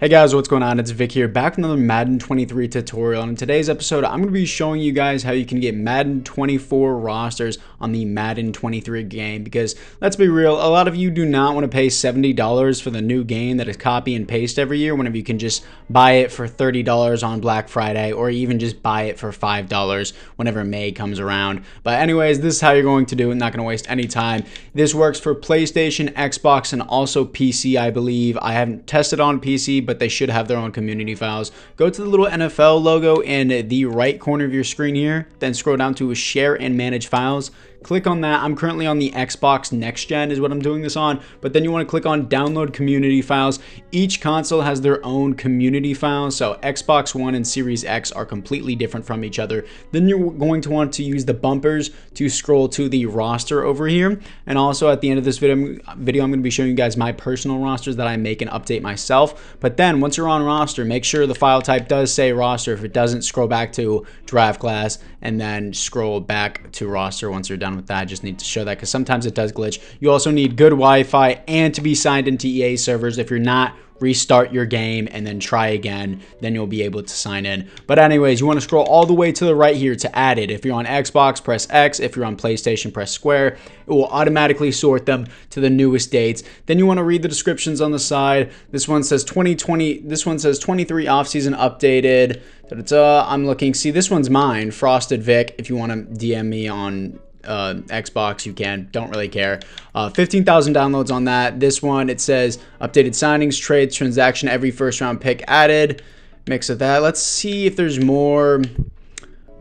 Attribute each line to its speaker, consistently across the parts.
Speaker 1: Hey guys, what's going on? It's Vikk here, back with another Madden 23 tutorial. And in today's episode, I'm going to be showing you guys how you can get Madden 24 rosters on the Madden 23 game. Because let's be real, a lot of you do not want to pay $70 for the new game that is copy and paste every year, whenever you can just buy it for $30 on Black Friday, or even just buy it for $5 whenever May comes around. But anyways, this is how you're going to do it. Not going to waste any time. This works for PlayStation, Xbox, and also PC, I believe. I haven't tested on PC, but they should have their own community files. Go to the little NFL logo in the right corner of your screen here, then scroll down to share and manage files. Click on that. I'm currently on the Xbox Next Gen is what I'm doing this on, but then you want to click on download community files. Each console has their own community files, so Xbox One and Series X are completely different from each other. Then you're going to want to use the bumpers to scroll to the roster over here. And also at the end of this video, video I'm going to be showing you guys my personal rosters that I make and update myself. But then once you're on roster, make sure the file type does say roster. If it doesn't, scroll back to draft class and then scroll back to roster once you're done with that. I just need to show that because sometimes it does glitch. You also need good Wi-Fi and to be signed into EA servers. If you're not, restart your game and then try again then you'll be able to sign in. But anyways you want to scroll all the way to the right here to add it. If you're on xbox press x. If you're on playstation press square. It will automatically sort them to the newest dates. Then you want to read the descriptions on the side. This one says 2020 this one says 23 offseason updated. I'm looking see this one's mine frosted vikk if you want to dm me on uh, Xbox, you can. Don't really care. Uh, 15,000 downloads on that. This one, it says updated signings, trades, transaction, every first round pick added. Mix of that. Let's see if there's more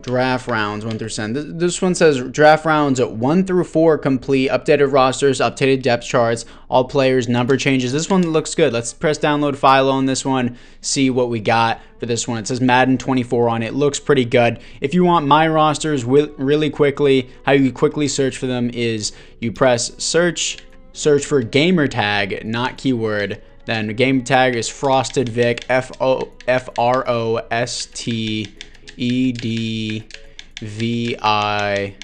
Speaker 1: draft rounds 1 through 10 this one says draft rounds 1 through 4 complete updated rosters updated depth charts all players number changes. This one looks good. Let's press download file on this one see what we got for this one. It says madden 24 on it. Looks pretty good. If you want my rosters really quickly how you quickly search for them is you press search search for gamer tag not keyword then game tag is frosted vikk f o f r o s t E D V I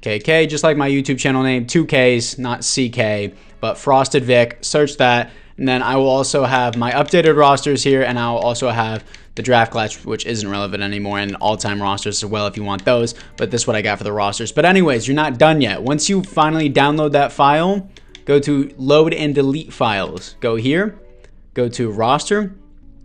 Speaker 1: K K, just like my YouTube channel name, two Ks, not CK, but Frosted Vikk. Search that. And then I will also have my updated rosters here, and I'll also have the draft class, which isn't relevant anymore, and all-time rosters as well if you want those. But this is what I got for the rosters. But anyways, you're not done yet. Once you finally download that file, go to load and delete files. Go here, go to roster,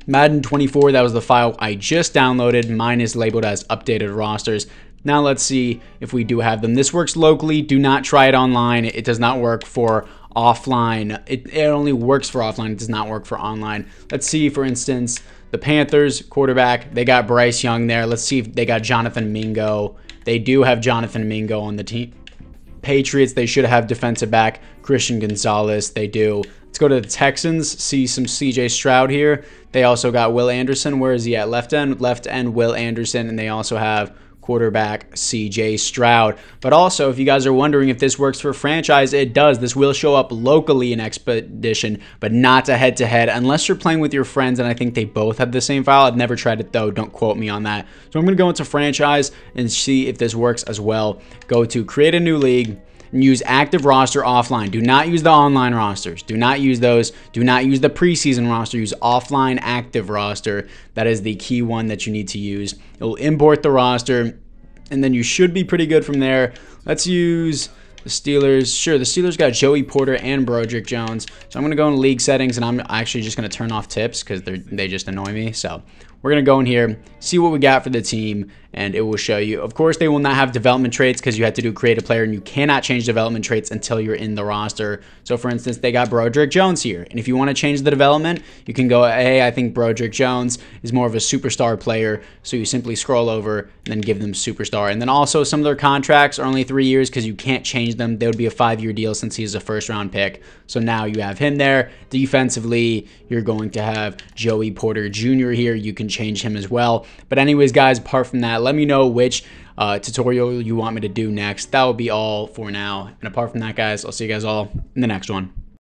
Speaker 1: Madden 24, that was the file I just downloaded. Mine is labeled as updated rosters. Now let's see if we do have them. This works locally. Do not try it online. It does not work for offline. It, it only works for offline. It does not work for online. Let's see, for instance, the Panthers quarterback. They got Bryce Young there. Let's see if they got Jonathan Mingo. They do have Jonathan Mingo on the team. Patriots, they should have defensive back Christian Gonzalez. They do. Let's go to the Texans, see some CJ Stroud here. They also got Will Anderson. Where is he at? Left end, left end, Will Anderson. And they also have quarterback CJ Stroud. But also, if you guys are wondering if this works for franchise, it does. This will show up locally in Exhibition, but not a head to head unless you're playing with your friends. And I think they both have the same file. I've never tried it though. Don't quote me on that. So I'm going to go into franchise and see if this works as well. Go to create a new league and use active roster offline. Do not use the online rosters. Do not use those. Do not use the preseason roster. Use offline active roster. That is the key one that you need to use. It will import the roster, and then you should be pretty good from there. Let's use the Steelers. Sure, the Steelers got Joey Porter and Broderick Jones. So I'm going to go in league settings, and I'm actually just going to turn off tips because they just annoy me. So we're going to go in here, see what we got for the team, and it will show you. Of course, they will not have development traits because you have to do create a player, and you cannot change development traits until you're in the roster. So, for instance, they got Broderick Jones here. And if you want to change the development, you can go, hey, I think Broderick Jones is more of a superstar player. So you simply scroll over and then give them superstar. And then also, some of their contracts are only three years because you can't change them. They would be a five year deal since he's a first round pick. So now you have him there. Defensively, you're going to have Joey Porter Jr. here. You can change him as well. But anyways, guys, apart from that, let me know which uh, tutorial you want me to do next. That will be all for now. And apart from that, guys, I'll see you guys all in the next one.